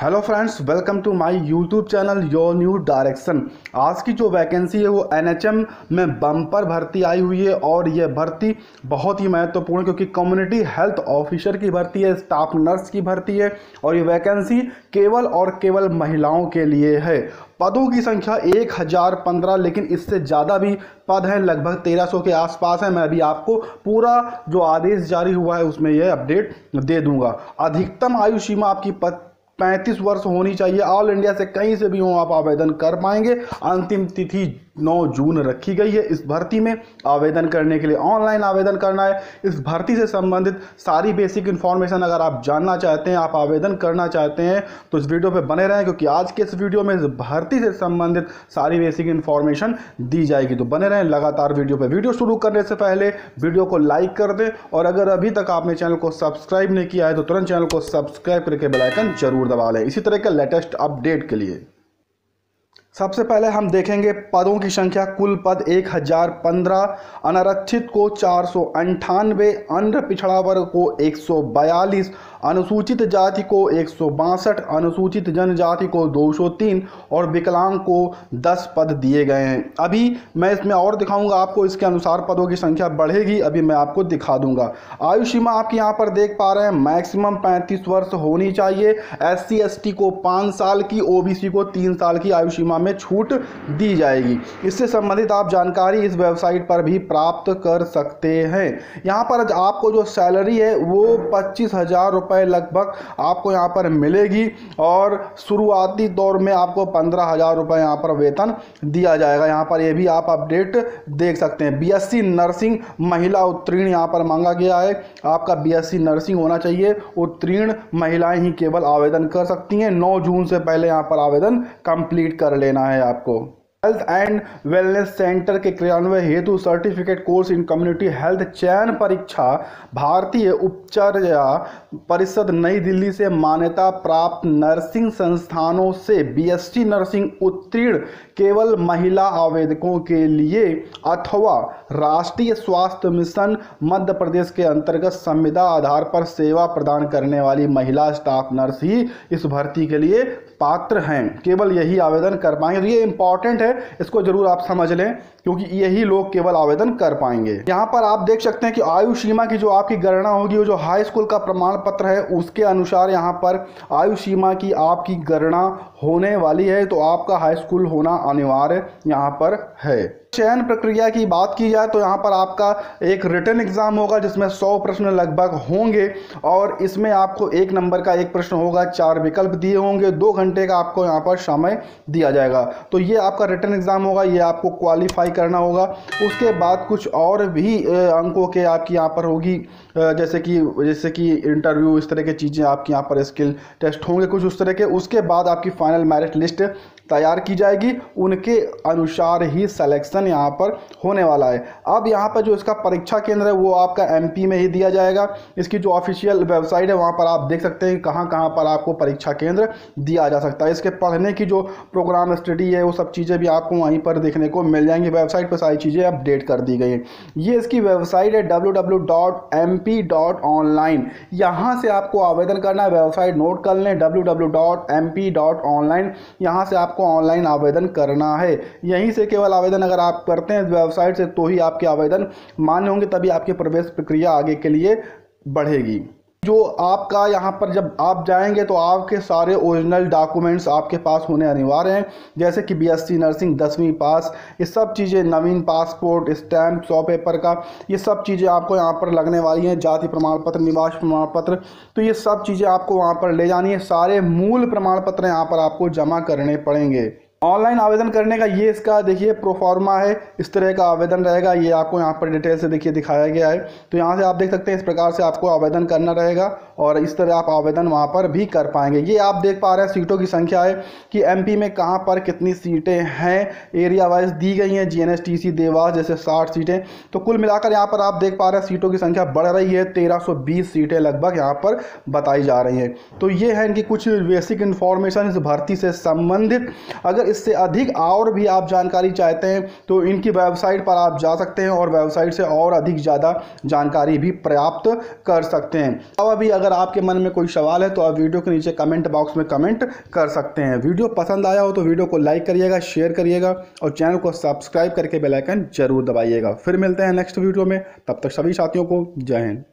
Hello friends welcome to my YouTube channel your new direction आज की जो vacancy है वो एनएचएम में बम्पर भर्ती आई हुई है और यह भर्ती बहुत ही महत्वपूर्ण क्योंकि कम्युनिटी हेल्थ ऑफिसर की भर्ती है स्टाफ नर्स की भर्ती है और ये वैकेंसी केवल और केवल महिलाओं के लिए है। पदों की संख्या एक हज़ार पंद्रह, लेकिन इससे ज़्यादा भी पद हैं, लगभग तेरह सौ के आसपास हैं। मैं अभी आपको पूरा जो आदेश जारी हुआ है, उसमें यह अपडेट दे दूँगा। अधिकतम आयु सीमा आपकी पद पैंतीस वर्ष होनी चाहिए। ऑल इंडिया से कहीं से भी हो आप आवेदन कर पाएँगे। अंतिम तिथि 9 जून रखी गई है। इस भर्ती में आवेदन करने के लिए ऑनलाइन आवेदन करना है। इस भर्ती से संबंधित सारी बेसिक इन्फॉर्मेशन अगर आप जानना चाहते हैं, आप आवेदन करना चाहते हैं तो इस वीडियो पर बने रहें, क्योंकि आज के इस वीडियो में इस भर्ती से संबंधित सारी बेसिक इन्फॉर्मेशन दी जाएगी। तो बने रहें लगातार वीडियो पर वीडियो शुरू करने से पहले वीडियो को लाइक कर दें, और अगर अभी तक आपने चैनल को सब्सक्राइब नहीं किया है तो तुरंत चैनल को सब्सक्राइब करके बेलाइकन ज़रूर दबा लें। इसी तरह के लेटेस्ट अपडेट के लिए। सबसे पहले हम देखेंगे पदों की संख्या। कुल पद एक हज़ार पंद्रह, अनारक्षित को चार सौ अंठानवे अन्य पिछड़ा वर्ग को एक सौ बयालीस, अनुसूचित जाति को एक सौ बासठ, अनुसूचित जनजाति को 203 और विकलांग को 10 पद दिए गए हैं। अभी मैं इसमें और दिखाऊँगा आपको, इसके अनुसार पदों की संख्या बढ़ेगी, अभी मैं आपको दिखा दूँगा। आयु सीमा आप यहाँ पर देख पा रहे हैं, मैक्सिमम 35 वर्ष होनी चाहिए एस सी को पाँच साल की, ओबीसी को तीन साल की आयु सीमा में छूट दी जाएगी। इससे संबंधित आप जानकारी इस वेबसाइट पर भी प्राप्त कर सकते हैं। यहाँ पर आपको जो सैलरी है, वो पच्चीस हज़ार रुपये लगभग आपको यहाँ पर मिलेगी और शुरुआती दौर में आपको पंद्रह हज़ार रुपये यहाँ पर वेतन दिया जाएगा। यहाँ पर ये भी आप अपडेट देख सकते हैं। बीएससी नर्सिंग महिला उत्तीर्ण यहाँ पर मांगा गया है। आपका बीएससी नर्सिंग होना चाहिए। उत्तीर्ण महिलाएँ ही केवल आवेदन कर सकती हैं। नौ जून से पहले यहाँ पर आवेदन कंप्लीट कर लेना है आपको। हेल्थ एंड वेलनेस सेंटर के क्रियान्वयन हेतु certificate course in community health चयन परीक्षा भारतीय उपचर्या परिषद नई दिल्ली से मान्यता प्राप्त नर्सिंग संस्थानों से बीएससी नर्सिंग उत्तीर्ण केवल महिला आवेदकों के लिए अथवा राष्ट्रीय स्वास्थ्य मिशन मध्य प्रदेश के अंतर्गत संविदा आधार पर सेवा प्रदान करने वाली महिला स्टाफ नर्स ही इस भर्ती के लिए पात्र हैं, केवल यही आवेदन कर पाएँगे। तो ये इंपॉर्टेंट है, इसको ज़रूर आप समझ लें, क्योंकि यही लोग केवल आवेदन कर पाएँगे। यहाँ पर आप देख सकते हैं कि आयु सीमा की जो आपकी गणना होगी, वो जो हाई स्कूल का प्रमाण पत्र है, उसके अनुसार यहाँ पर आयु सीमा की आपकी गणना होने वाली है तो आपका हाई स्कूल होना अनिवार्य यहाँ पर है। चयन प्रक्रिया की बात की जाए तो यहाँ पर आपका एक रिटर्न एग्ज़ाम होगा जिसमें 100 प्रश्न लगभग होंगे और इसमें आपको एक नंबर का एक प्रश्न होगा, चार विकल्प दिए होंगे, दो घंटे का आपको यहाँ पर समय दिया जाएगा। तो ये आपका रिटर्न एग्ज़ाम होगा, ये आपको क्वालिफाई करना होगा। उसके बाद कुछ और भी अंकों के आपकी यहाँ पर होगी जैसे कि जैसे कि इंटरव्यू, इस तरह की चीज़ें आपके यहाँ पर स्किल टेस्ट होंगे कुछ उस तरह के। उसके बाद आपकी फाइनल मेरिट लिस्ट तैयार की जाएगी। उनके अनुसार ही सिलेक्शन यहाँ पर होने वाला है। अब यहाँ पर जो इसका परीक्षा केंद्र है, वो आपका एमपी में ही दिया जाएगा। इसकी जो ऑफिशियल वेबसाइट है, वहाँ पर आप देख सकते हैं कहाँ कहाँ पर आपको परीक्षा केंद्र दिया जा सकता है। इसके पढ़ने की जो प्रोग्राम स्टडी है, वो सब चीज़ें भी आपको वहीं पर देखने को मिल जाएँगी। वेबसाइट पर सारी चीज़ें अपडेट कर दी गई हैं। ये इसकी वेबसाइट है डब्ल्यू यहाँ से आपको आवेदन करना है। वेबसाइट नोट कर लें। डब्ल्यू यहाँ से आपको आपको ऑनलाइन आवेदन करना है। यहीं से केवल आवेदन अगर आप करते हैं वेबसाइट से तो ही आपके आवेदन मान्य होंगे, तभी आपकी प्रवेश प्रक्रिया आगे के लिए बढ़ेगी। जो आपका यहाँ पर जब आप जाएँगे तो आपके सारे ओरिजिनल डॉक्यूमेंट्स आपके पास होने अनिवार्य हैं। जैसे कि बीएससी नर्सिंग दसवीं पास ये सब चीज़ें नवीन पासपोर्ट स्टैम्प सौ पेपर का, ये सब चीज़ें आपको यहाँ पर लगने वाली हैं। जाति प्रमाण पत्र निवास प्रमाण पत्र तो ये सब चीज़ें आपको वहाँ पर ले जानी है। सारे मूल प्रमाण पत्र यहाँ पर आपको जमा करने पड़ेंगे। ऑनलाइन आवेदन करने का ये इसका देखिए प्रोफॉर्मा है, इस तरह का आवेदन रहेगा, ये आपको यहाँ पर डिटेल से देखिए दिखाया गया है। तो यहाँ से आप देख सकते हैं, इस प्रकार से आपको आवेदन करना रहेगा और इस तरह आप आवेदन वहाँ पर भी कर पाएँगे। ये आप देख पा रहे हैं, सीटों की संख्या है कि एमपी में कहाँ पर कितनी सीटें हैं। एरिया वाइज दी गई हैं जी देवास जैसे साठ सीटें। तो कुल मिलाकर यहाँ पर आप देख पा रहे हैं, सीटों की संख्या बढ़ रही है, तेरह सीटें लगभग यहाँ पर बताई जा रही हैं। तो ये है इनकी कुछ बेसिक इन्फॉर्मेशन इस भर्ती से संबंधित। अगर इससे अधिक और भी आप जानकारी चाहते हैं तो इनकी वेबसाइट पर आप जा सकते हैं और वेबसाइट से और अधिक ज़्यादा जानकारी भी प्राप्त कर सकते हैं। अब अभी अगर आपके मन में कोई सवाल है तो आप वीडियो के नीचे कमेंट बॉक्स में कमेंट कर सकते हैं। वीडियो पसंद आया हो तो वीडियो को लाइक करिएगा, शेयर करिएगा और चैनल को सब्सक्राइब करके बेलाइकन ज़रूर दबाइएगा। फिर मिलते हैं नेक्स्ट वीडियो में, तब तक सभी साथियों को जय हिंद।